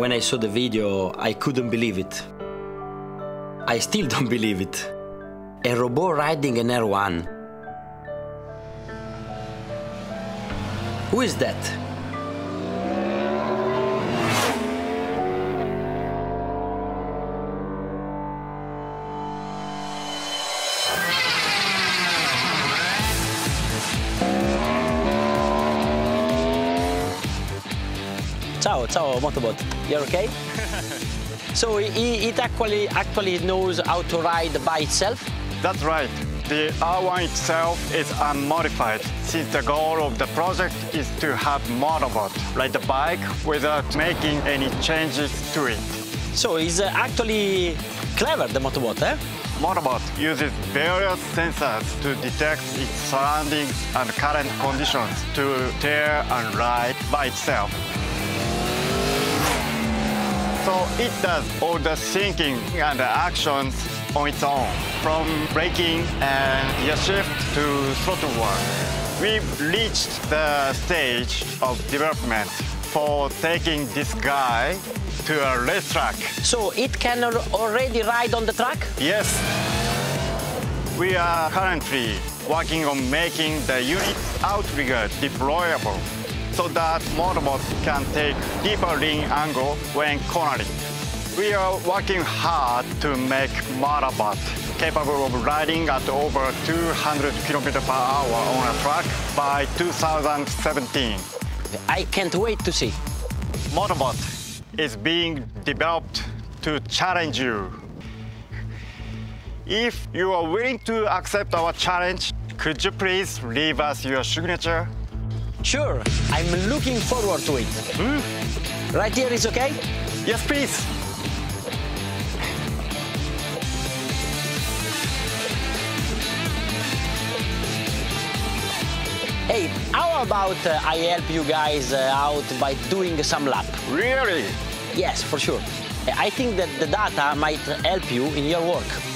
When I saw the video, I couldn't believe it. I still don't believe it. A robot riding an R1. Who is that? Ciao, ciao, Motobot. You're okay? so it, it actually actually knows how to ride by itself. That's right. The R1 itself is unmodified since the goal of the project is to have Motobot ride the bike without making any changes to it. So it's uh, actually clever, the Motobot, eh? Motobot uses various sensors to detect its surroundings and current conditions to tear and ride by itself. So it does all the thinking and the actions on its own, from braking and gear shift to throttle work. We've reached the stage of development for taking this guy to a race track. So it can already ride on the track? Yes, we are currently working on making the unit outrigger deployable so that Motobot can take deeper lean angle when cornering. We are working hard to make Motobot capable of riding at over 200 km per hour on a track by 2017. I can't wait to see. Motobot is being developed to challenge you. If you are willing to accept our challenge, could you please leave us your signature? Sure, I'm looking forward to it. Right here is okay? Yes, please. Hey, how about uh, I help you guys uh, out by doing some lap? Really? Yes, for sure. I think that the data might help you in your work.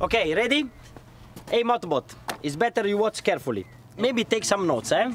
Okay, ready? Hey, Motobot, it's better you watch carefully. Maybe take some notes, eh?